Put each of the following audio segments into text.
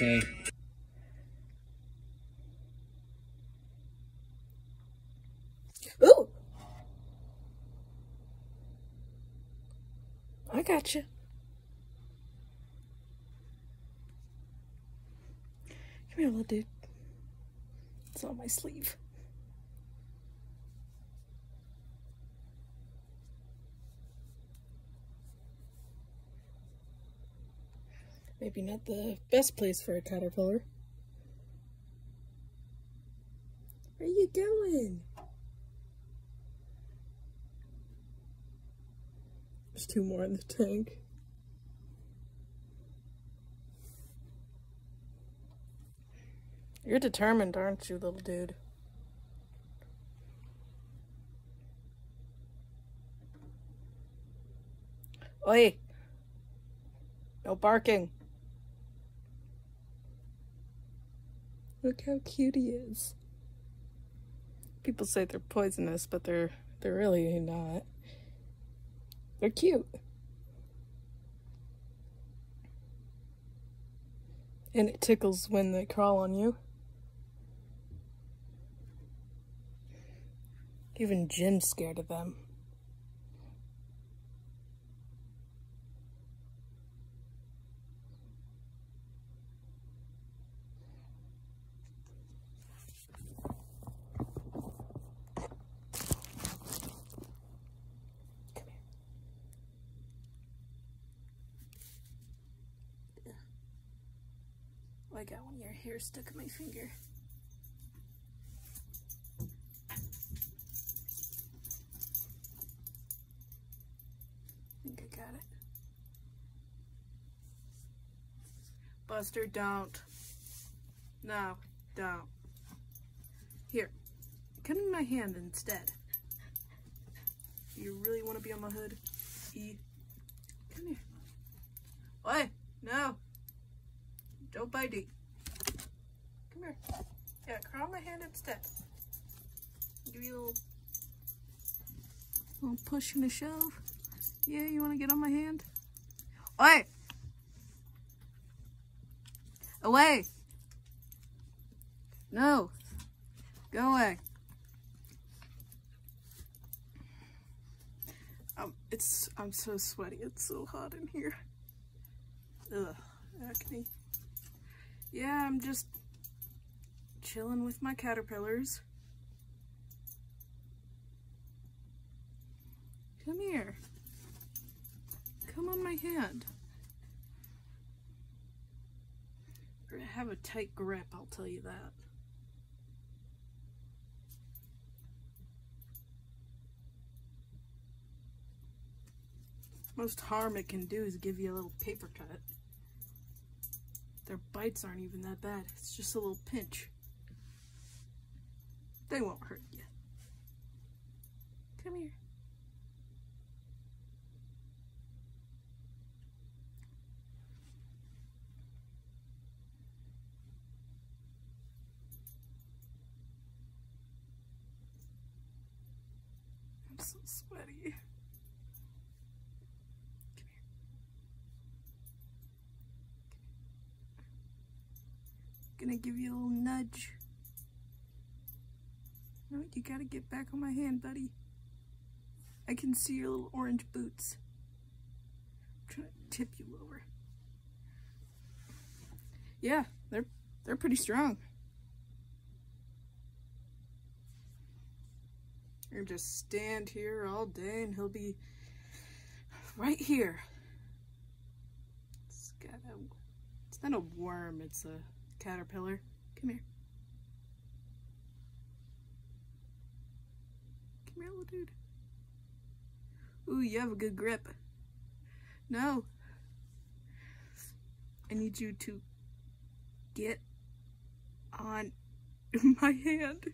Okay. Ooh! I got you. Come here, little dude. It's on my sleeve. Maybe not the best place for a caterpillar. Where are you going? There's two more in the tank. You're determined, aren't you, little dude? Oi! No barking. Look how cute he is. People say they're poisonous, but they're they're really not. They're cute. And it tickles when they crawl on you. Even Jim's scared of them. I got one of your hair stuck in my finger. I think I got it. Buster, don't. No, don't. Here, come in my hand instead. You really want to be on my hood? E. Come here. Oi, no. Don't bite it. Come here. Yeah, crawl my hand instead. Give you a little, little push and a shove. Yeah, you want to get on my hand? Oi! Away! No! Go away. Um, it's, I'm so sweaty. It's so hot in here. Ugh, acne. Yeah, I'm just chilling with my caterpillars. Come here. Come on my hand. I Have a tight grip, I'll tell you that. Most harm it can do is give you a little paper cut. Their bites aren't even that bad. It's just a little pinch. They won't hurt you. Come here. I'm so sweaty. Gonna give you a little nudge. No, you gotta get back on my hand, buddy. I can see your little orange boots. I'm trying to tip you over. Yeah, they're they're pretty strong. You're just stand here all day and he'll be right here. It's got a it's not a worm, it's a caterpillar. Come here. Come here, little dude. Ooh, you have a good grip. No. I need you to get on my hand.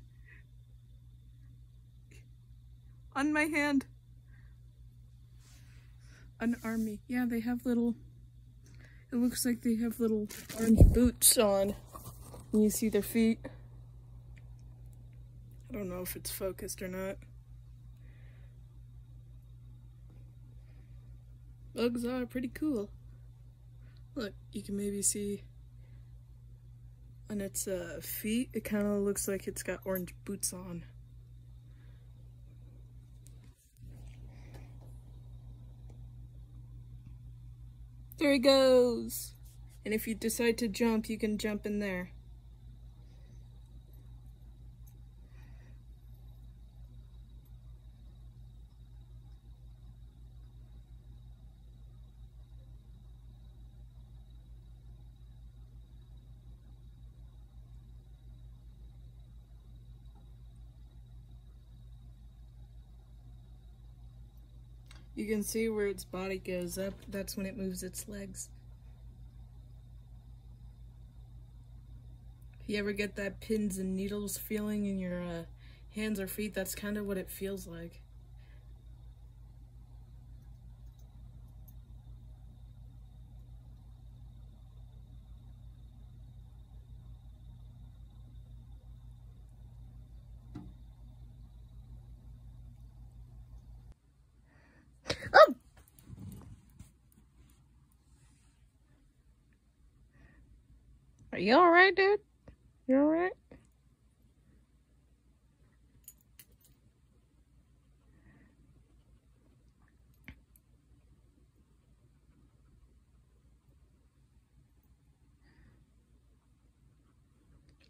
On my hand. Unarm me. Yeah, they have little it looks like they have little orange boots on. And you see their feet. I don't know if it's focused or not. Bugs are pretty cool. Look, you can maybe see on its uh, feet, it kind of looks like it's got orange boots on. There he goes! And if you decide to jump, you can jump in there. You can see where its body goes up. That's when it moves its legs. If you ever get that pins and needles feeling in your uh, hands or feet, that's kind of what it feels like. You alright, dude? You alright?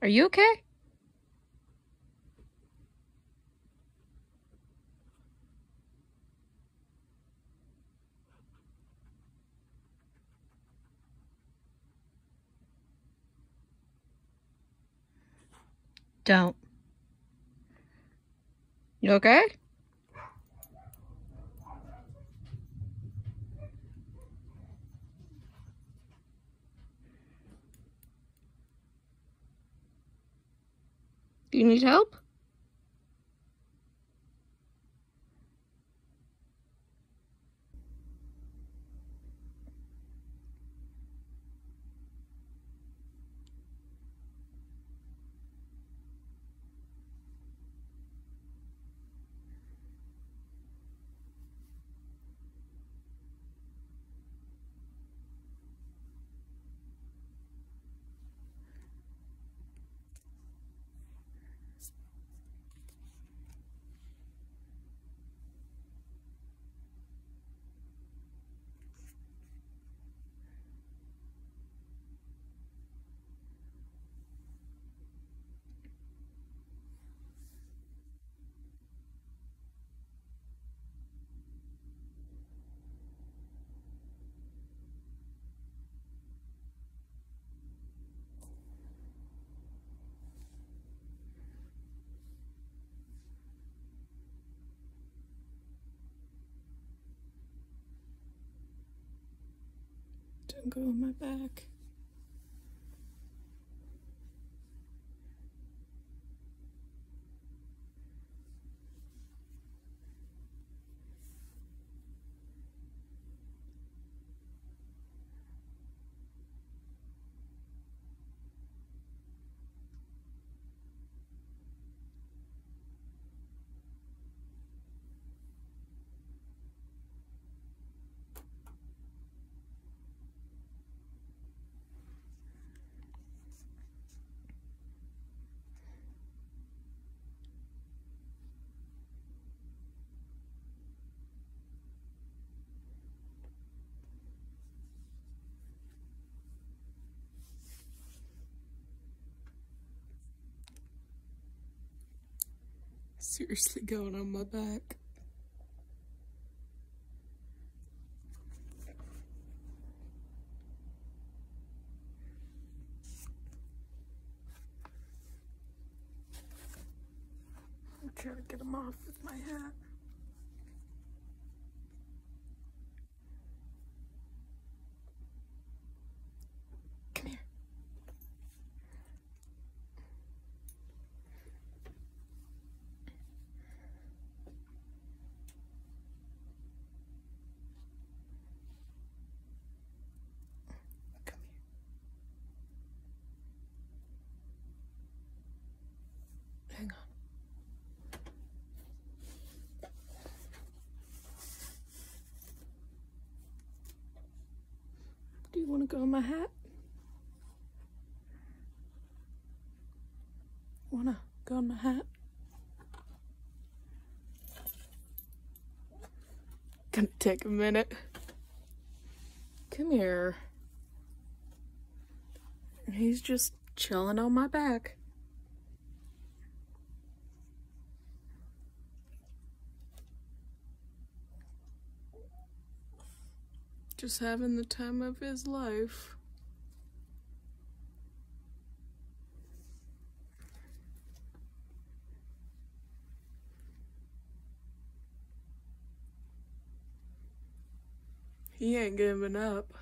Are you okay? Don't. You okay? Do you need help? Don't go on my back. Seriously going on my back. I'm trying to get him off with my hat. Do you want to go on my hat? Wanna go on my hat? Gonna take a minute. Come here. He's just chilling on my back. Just having the time of his life. He ain't giving up.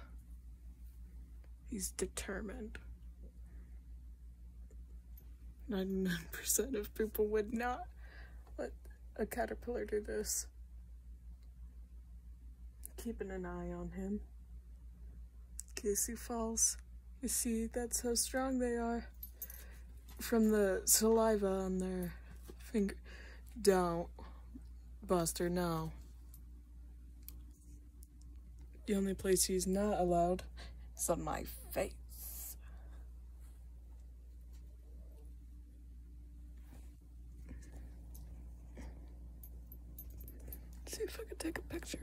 He's determined. 99% of people would not let a caterpillar do this. Keeping an eye on him. In case he falls. You see, that's how strong they are. From the saliva on their finger. Don't. Buster, no. The only place he's not allowed is on my face. see if I can take a picture.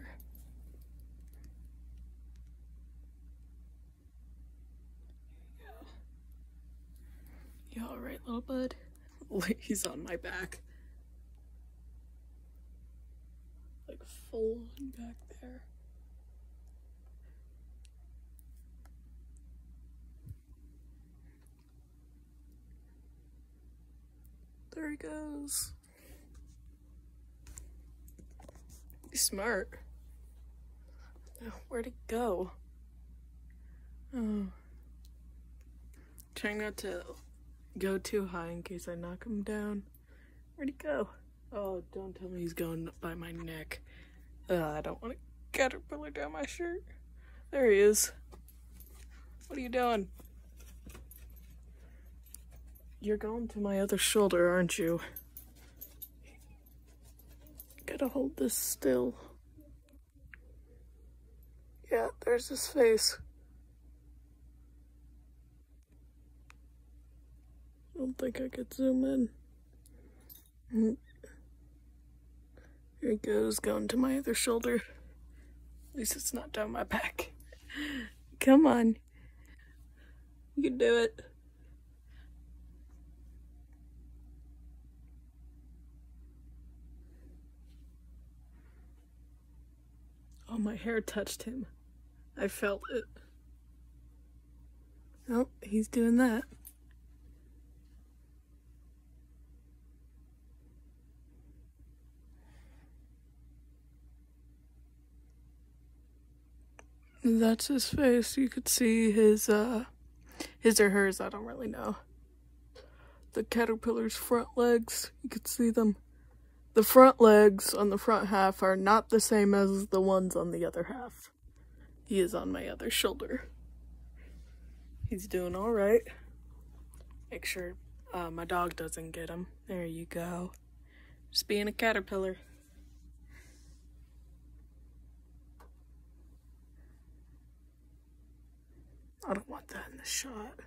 Little bud? He's on my back. Like full on back there. There he goes. He's smart. Now, where'd he go? Oh. Trying not to go too high in case I knock him down. Where'd he go? Oh, don't tell me he's going by my neck. Uh, I don't want a caterpillar down my shirt. There he is. What are you doing? You're going to my other shoulder, aren't you? Gotta hold this still. Yeah, there's his face. Don't think I could zoom in. Here it goes, going to my other shoulder. At least it's not down my back. Come on. You can do it. Oh, my hair touched him. I felt it. Oh, he's doing that. That's his face. You could see his, uh, his or hers, I don't really know. The caterpillar's front legs, you could see them. The front legs on the front half are not the same as the ones on the other half. He is on my other shoulder. He's doing all right. Make sure uh, my dog doesn't get him. There you go. Just being a caterpillar. I don't want that in the shot.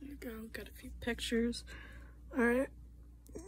There you go. Got a few pictures. Alright.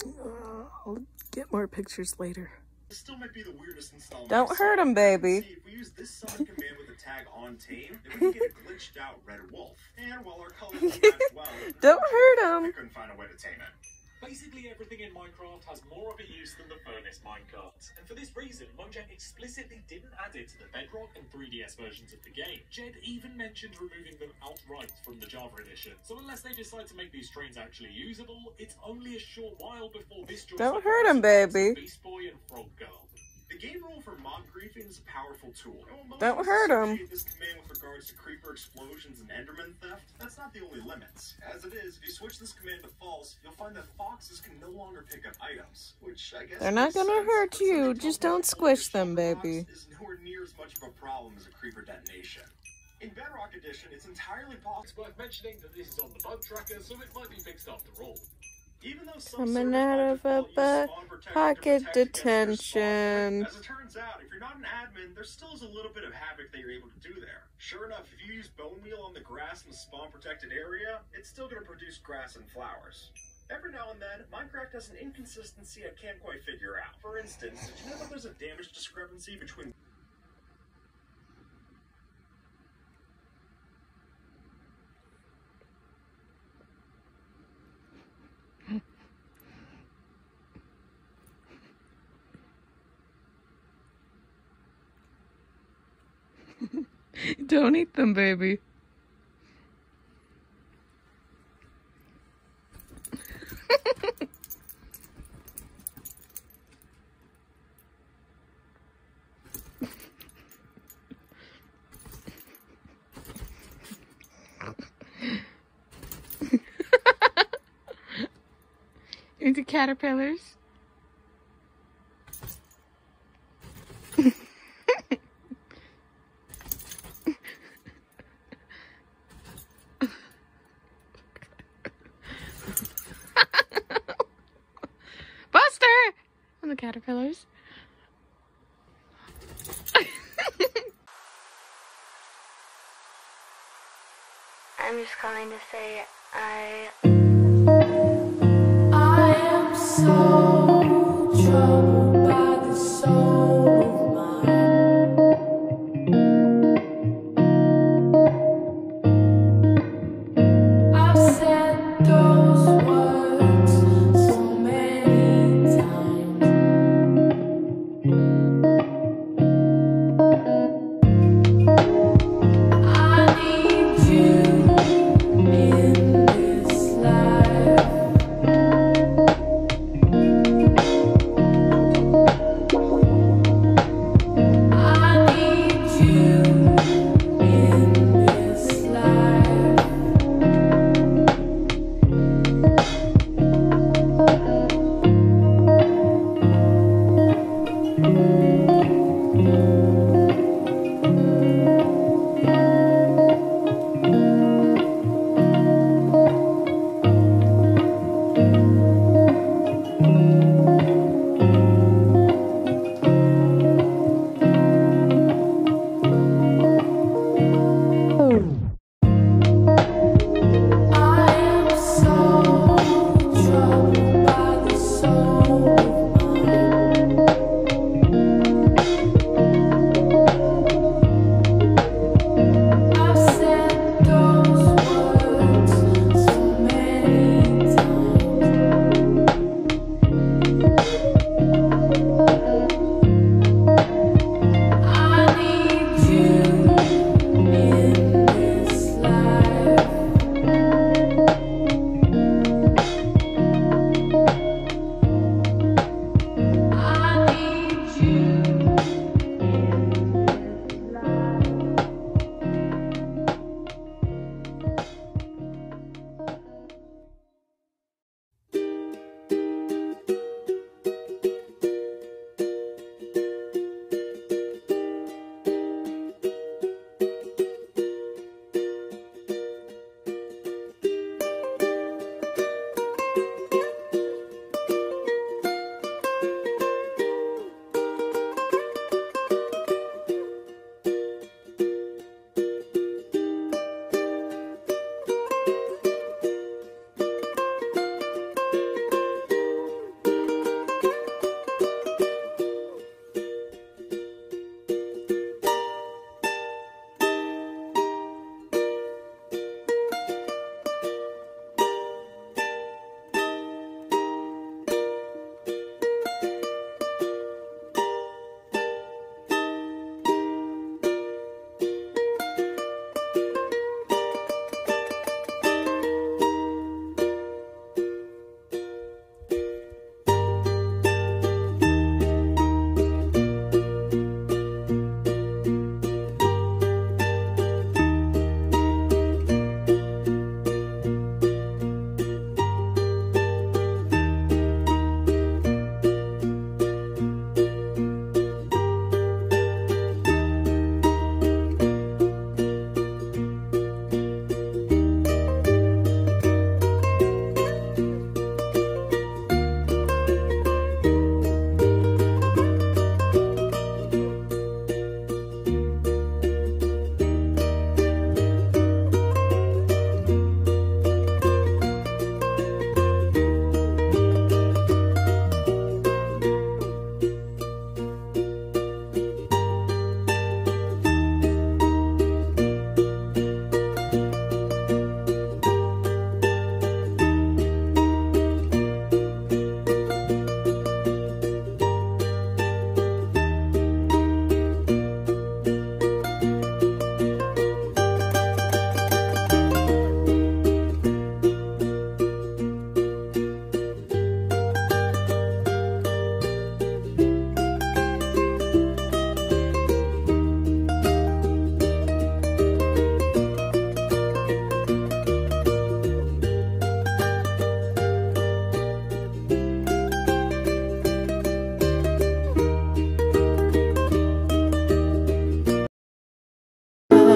Uh, I'll get more pictures later. This still might be the weirdest installment. Don't hurt him, baby. See, if we use this summon command with the tag on tame, then we can get a glitched out red wolf. And while our colors match well, don't hurt him. We couldn't find a way to tame it. Basically, everything in Minecraft has more of a use than the furnace minecart. And for this reason, Mojang explicitly didn't add it to the Bedrock and 3DS versions of the game. Jeb even mentioned removing them outright from the Java edition. So unless they decide to make these trains actually usable, it's only a short while before this Don't hurt him, baby. Beast Boy and Frog Girl. The game rule for mob griefing is a powerful tool. Don't hurt him. This command with regards to creeper explosions and enderman theft, that's not the only limits. As it is, if you switch this command to false, you'll find that foxes can no longer pick up items, which I guess They're not gonna sense, hurt you, just don't squish them, baby. Is nowhere near as much of a problem as a creeper detonation. In Bedrock Edition, it's entirely possible. It's worth mentioning that this is on the bug tracker, so it might be fixed after all. Even though some Coming out of a default butt spawn protector to pocket protect against their spawn detention. As it turns out, if you're not an admin, there still is a little bit of havoc that you're able to do there. Sure enough, if you use bone meal on the grass in the spawn protected area, it's still going to produce grass and flowers. Every now and then, Minecraft has an inconsistency I can't quite figure out. For instance, did you know that there's a damage discrepancy between Don't eat them, baby. Into caterpillars. Buster! Caterpillars. I'm just calling to say I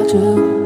To.